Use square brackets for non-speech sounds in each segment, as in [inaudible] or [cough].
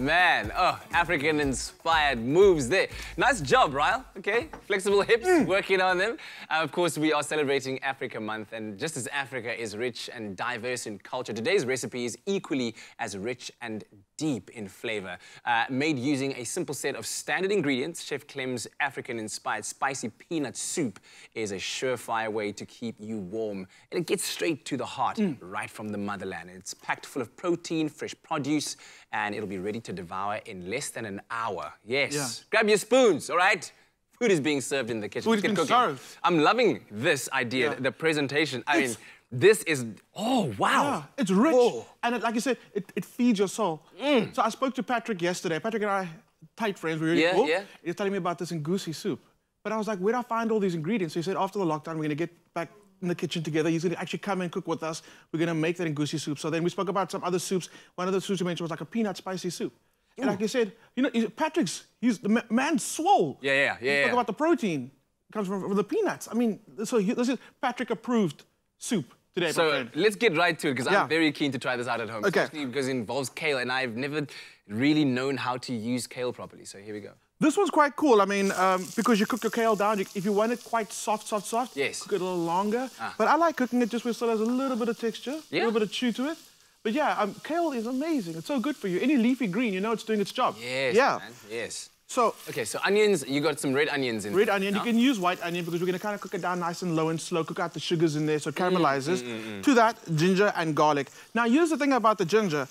man. Oh, African-inspired moves there. Nice job, Ryle. Okay, flexible hips, working on them. Uh, of course, we are celebrating Africa Month, and just as Africa is rich and diverse in culture, today's recipe is equally as rich and deep in flavor. Uh, made using a simple set of standard ingredients, Chef Clem's African-inspired spicy peanut soup is a surefire way to keep you warm. And it gets straight to the heart, right from the motherland. It's packed full of protein, fresh produce, and it'll be ready to devour in less than an hour. Yes. Yeah. Grab your spoons, all right? Food is being served in the kitchen. Food is being cooking. served. I'm loving this idea, Yeah. the presentation. I It's- mean, this is, oh, wow. Yeah, it's rich. Whoa. And it, like you said, it, it feeds your soul. Mm. So I spoke to Patrick yesterday. Patrick and I, tight friends, we're really Yeah, cool. yeah. He was telling me about this Egusi soup. But I was like, where'd I find all these ingredients? So he said, after the lockdown, we're going to get back in the kitchen together. He's going to actually come and cook with us. We're going to make that Egusi soup. So then we spoke about some other soups. One of the soups we mentioned was like a peanut spicy soup. And like you said, you know, Patrick's, he's the ma- man's swole. Yeah, yeah, yeah, yeah. about the protein. comes from, from the peanuts. I mean, so he, this is Patrick approved soup today, So let's get right to it because Yeah. I'm very keen to try this out at home, Okay. especially because it involves kale, and I've never really known how to use kale properly. So here we go. This one's quite cool. I mean, um, because you cook your kale down, you, if you want it quite soft, soft, soft, Yes. cook it a little longer. But I like cooking it just where it still has a little bit of texture, a Yeah. little bit of chew to it. But yeah, um, kale is amazing. It's so good for you. Any leafy green, you know it's doing its job. Yes, Yeah. man. Yes. So Okay, so onions, you got some red onions in red there, onion, no? you can use white onion because we're gonna kind of cook it down nice and low and slow, cook out the sugars in there so it Mm, caramelizes. To that, ginger and garlic. Now, here's the thing about the ginger.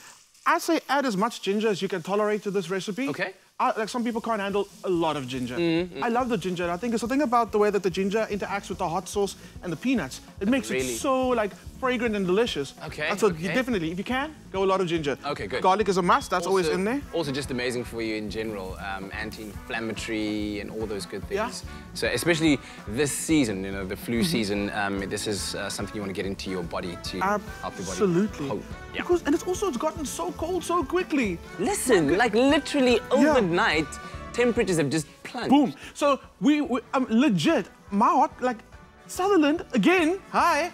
I say add as much ginger as you can tolerate to this recipe. Okay. I, like some people can't handle a lot of ginger. Mm, I love the ginger. I think it's the thing about the way that the ginger interacts with the hot sauce and the peanuts. It makes Really? it so like fragrant and delicious. Okay, And so you okay. definitely, if you can, go a lot of ginger. Okay, good. Garlic is a must. That's always in there. Also, just amazing for you in general, um, anti-inflammatory and all those good things. Yeah. So, especially this season, you know, the flu Mm-hmm. season, um, this is uh, something you want to get into your body to help your body. Absolutely. Yeah. Because and it's also it's gotten so cold so quickly. Listen, like literally overnight, temperatures have just plunged. Boom. So we, we um, legit, my heart, like Sutherland again. Hi,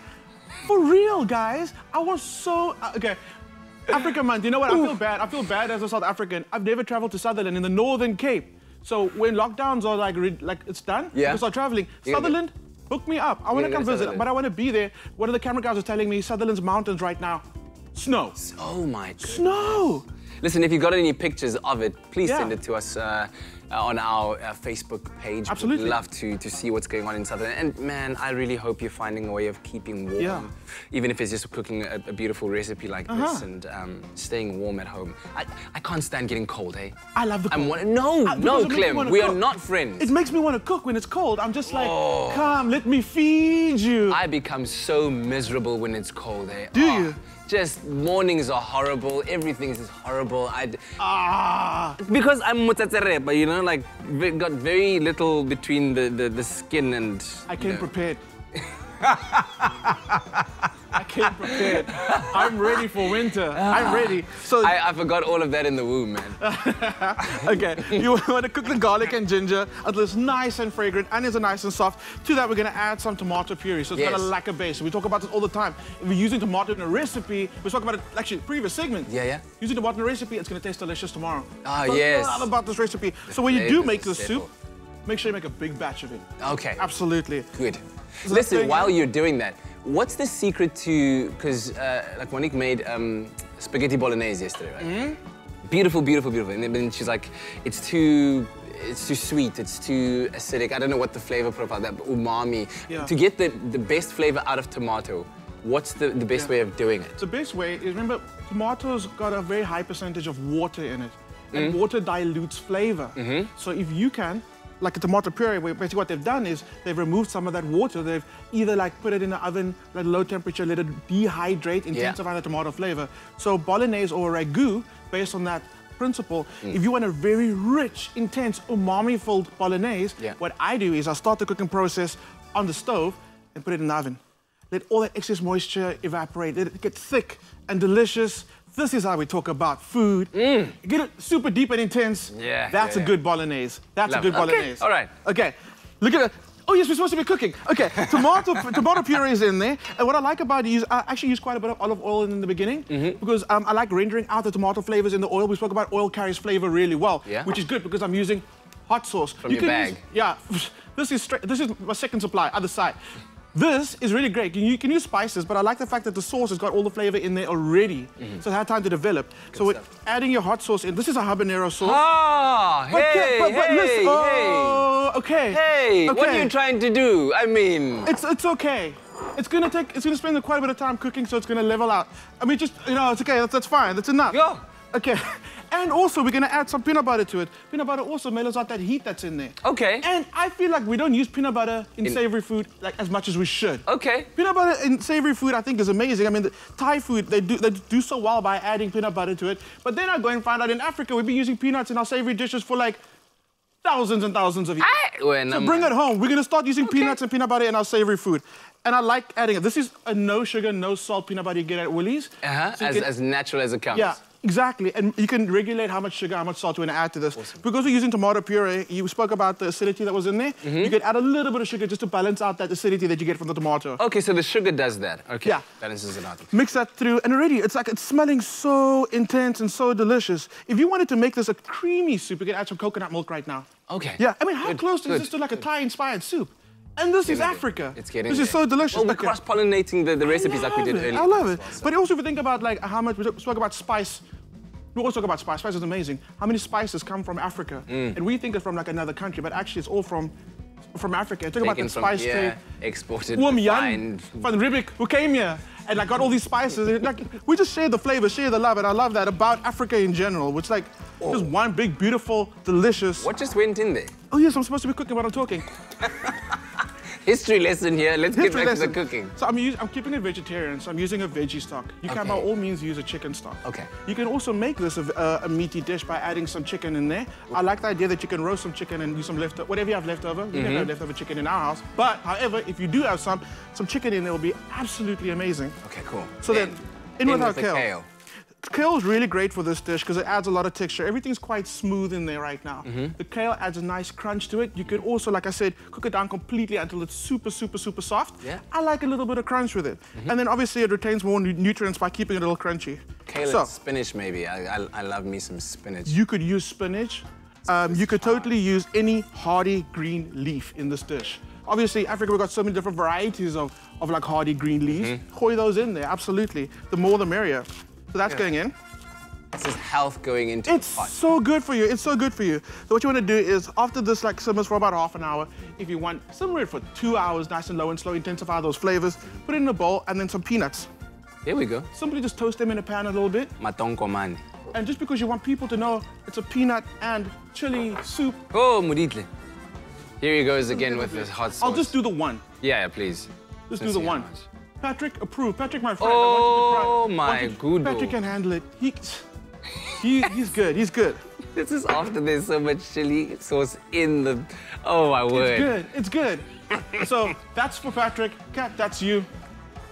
for real, guys. I was so uh, okay. Africa month. You know what? I feel bad. I feel bad as a South African. I've never traveled to Sutherland in the Northern Cape. So when lockdowns are like like it's done, Yeah. we start traveling. You're Sutherland, hook me up. I want gonna come visit, Sutherland. but I want to be there. One of the camera guys was telling me Sutherland's mountains right now, snow, Oh my god. snow. Listen, if you've got any pictures of it, please Yeah. send it to us uh, uh, on our uh, Facebook page. Absolutely. We'd love to, to see what's going on in Sutherland. And man, I really hope you're finding a way of keeping warm. Yeah. Even if it's just cooking a, a beautiful recipe like Uh-huh. this and um, staying warm at home. I, I can't stand getting cold, hey? I love the cold. one, no, Uh, no, because it makes me Clem, we are not friends. It makes me want to cook when it's cold. I'm just like, come, let me feed you. I become so miserable when it's cold, eh? Do Oh, you? Just mornings are horrible. Everything is horrible. I, ah. because I'm but you know, like got very little between the, the, the skin and. I you came know. prepared. [laughs] I came prepared. I'm ready for winter. I'm ready. So, I, I forgot all of that in the womb, man. [laughs] okay, you [laughs] want to cook the garlic and ginger until it's nice and fragrant, onions are nice and soft. To that, we're going to add some tomato puree. So it's got a Yes. lacquer base. We talk about this all the time. If we're using tomato in a recipe, we talk about it actually previous segment. Yeah, yeah. Using tomato in a recipe, it's going to taste delicious tomorrow. Ah, I yes. love about this recipe. So when you do make the soup, make sure you make a big batch of it. Okay. Absolutely. Good. Listen, while you're doing that, what's the secret to? Because uh, like Monique made um, spaghetti bolognese yesterday, right? Mm-hmm. Beautiful, beautiful, beautiful. And then she's like, it's too. It's too sweet, it's too acidic. I don't know what the flavor profile, that umami. Yeah. To get the, the best flavor out of tomato, what's the, the best way of doing it? The best way is remember, tomatoes got a very high percentage of water in it, and water dilutes flavor. So if you can, like a tomato puree, where basically what they've done is they've removed some of that water. They've either like put it in the oven at low temperature, let it dehydrate, intensify the tomato flavor. So bolognese or ragu, based on that principle, mm. if you want a very rich, intense, umami-filled bolognese, Yeah. what I do is I start the cooking process on the stove and put it in the oven. Let all that excess moisture evaporate. Let it get thick and delicious. This is how we talk about food. Get it super deep and intense. Yeah, That's yeah, a good bolognese. That's Love a good it. Okay, bolognese. all right. Okay. Look at it. Oh yes, we're supposed to be cooking. Okay, [laughs] tomato tomato puree is in there, and what I like about it is I actually use quite a bit of olive oil in the beginning Mm-hmm. because um, I like rendering out the tomato flavors in the oil. We spoke about oil carries flavor really well, Yeah. which is good because I'm using hot sauce. From your bag. yeah, [laughs] this is straight, this is my second supply, other side. This is really great. You can use spices, but I like the fact that the sauce has got all the flavor in there already, so it had time to develop. so with stuff. adding your hot sauce in, this is a habanero sauce. Ah, But hey, yeah, but, but hey, listen, oh, okay. hey, hey, what are you trying to do? I mean, It's it's okay. It's gonna take. It's gonna spend quite a bit of time cooking, so it's gonna level out. I mean, just you know, it's okay. That's, that's fine. That's enough. Go. Okay. And also, we're gonna add some peanut butter to it. Peanut butter also mellows out that heat that's in there. Okay. And I feel like we don't use peanut butter in, In- savory food like as much as we should. okay. Peanut butter in savory food, I think, is amazing. I mean, the Thai food, they do, they do so well by adding peanut butter to it. But then I go and find out in Africa, we've been using peanuts in our savory dishes for like thousands and thousands of years. I, when So I'm- bring it home. We're gonna start using peanuts and peanut butter in our savory food. And I like adding it. This is a no sugar, no salt peanut butter you get at Woolies. Uh-huh, So as, can- as natural as it comes. yeah, exactly. And you can regulate how much sugar, how much salt you want to add to this. Because we're using tomato puree, you spoke about the acidity that was in there. Mm-hmm. You can add a little bit of sugar just to balance out that acidity that you get from the tomato. Okay, so the sugar does that. Okay. Yeah. Balances it out. Mix that through, and already it's like it's smelling so intense and so delicious. If you wanted to make this a creamy soup, you could add some coconut milk right now. Okay. Yeah, I mean, how Good, close is this to like a Thai-inspired soup? And this is Africa. It's getting This is so delicious. Well, we're cross-pollinating the, the recipes like we did it. earlier. I love it. well, so- But also, if you think about like how much we spoke about spice. We always talk about spice. Spice is amazing. How many spices come from Africa? Mm. And we think it's from like another country, but actually it's all from from Africa. Talk about the from spice here, trade. exported, Jan refined. van Riebeeck, who came here and like got all these spices. And, like we just share the flavor, share the love, and I love that about Africa in general. Which like just one big, beautiful, delicious. What just went in there? Oh yes, I'm supposed to be cooking while I'm talking. [laughs] History lesson here. Let's History get back lesson. to the cooking. So I'm, I'm keeping it vegetarian, so I'm using a veggie stock. You can by all means use a chicken stock. Okay. You can also make this a, a, a meaty dish by adding some chicken in there. I like the idea that you can roast some chicken and use some leftover, whatever you have leftover. We Mm-hmm. don't have leftover chicken in our house. But however, if you do have some, some chicken in there will be absolutely amazing. Okay, cool. So then, in, with our the kale. kale. Kale is really great for this dish because it adds a lot of texture. Everything's quite smooth in there right now. Mm-hmm. The kale adds a nice crunch to it. You could also, like I said, cook it down completely until it's super, super, super soft. Yeah. I like a little bit of crunch with it. And then obviously it retains more nutrients by keeping it a little crunchy. Kale so and spinach, maybe. I, I, I love me some spinach. you could use spinach. Um, you could totally use any hardy green leaf in this dish. Obviously, Africa, we've got so many different varieties of, of like hardy green leaves. Mm-hmm. Hoy those in there, absolutely. The more the merrier. So that's Yeah. going in. This is health going into It's so good for you. It's so good for you. So what you want to do is after this like simmers for about half an hour, if you want simmer it for two hours, nice and low and slow, intensify those flavors, put it in a bowl and then some peanuts. There we go. Simply just toast them in a pan a little bit. Matonko man. And just because you want people to know it's a peanut and chili soup, Oh, Muditle. Here he goes again with his hot sauce. I'll just do the one. Yeah, yeah, please. Just Let's do the one. Patrick, approve. Patrick, my friend. Oh, I want you to try. my goodo. Patrick can handle it. He, he, he's good. He's good. [laughs] This is after there's so much chili sauce in the. Oh my word. It's good. It's good. so that's for Patrick. Kat, that's you.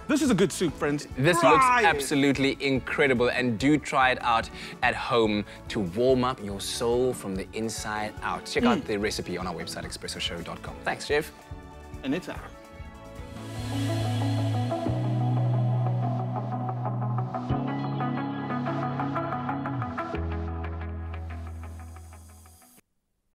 This is a good soup, friends. This Try looks it. absolutely incredible, and do try it out at home to warm up your soul from the inside out. Check Mm. out the recipe on our website, expressoshow.com. Thanks, Jeff. And it's out.